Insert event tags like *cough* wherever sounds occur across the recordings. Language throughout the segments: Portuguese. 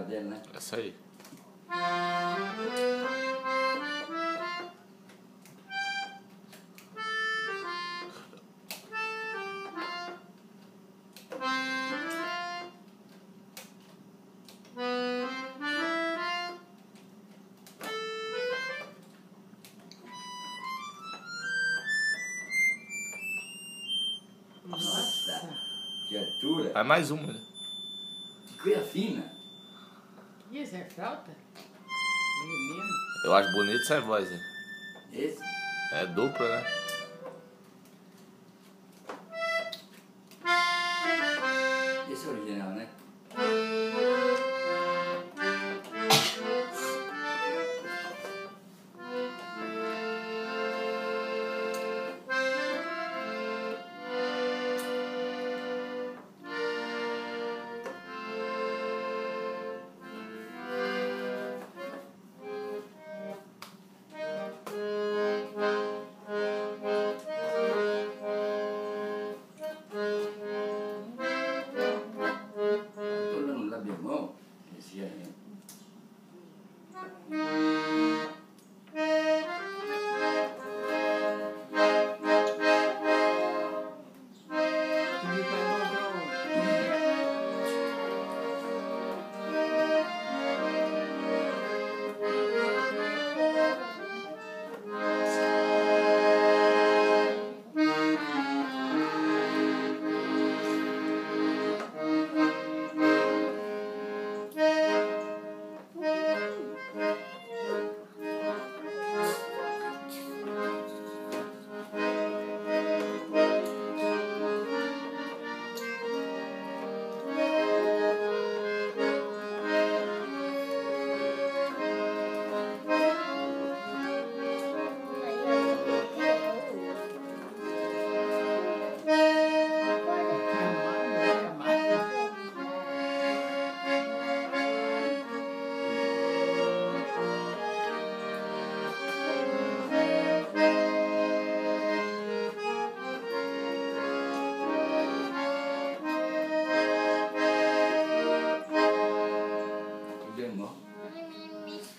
original dele, né? Essa aí. Nossa, que altura. Vai mais uma. né? Que coisa fina. Isso é flauta? Eu acho bonito essa voz, né? Esse. É dupla, né?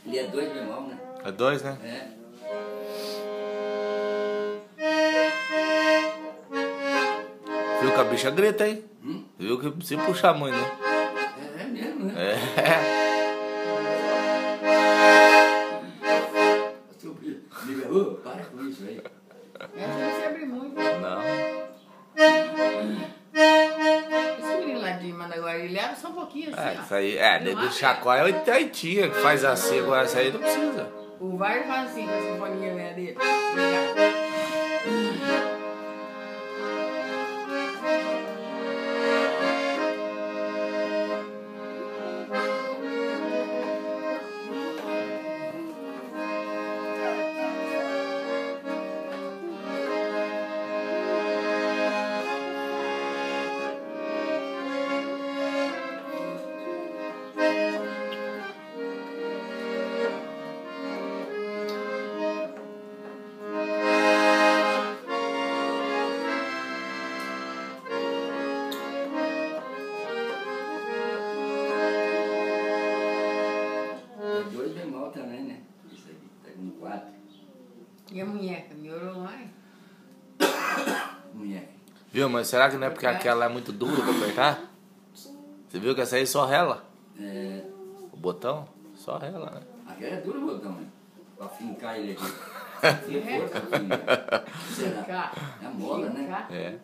Ele é dois bemol, né? É dois, né? É. Viu que a bicha grita, hein? Hum? Viu que se puxar muito, né? É, é mesmo, né? É. Liga, ô, para com isso aí. Não se abre muito. Ele abre só um pouquinho assim, É, ó. isso aí. É, dentro do abre. chacoalho é o Itaitinha que faz assim, agora essa aí não precisa. O VAR faz assim com a sinfonia né, dele. E a munheca, melhorou mais? Mulher. Viu, mas será que não é porque aquela é muito dura pra apertar? Você viu que essa aí só rela? É, O botão? Só rela, né? aquela é dura o botão, né? Pra fincar ele aqui. *laughs* Tem força. Será? É a mola, né? É.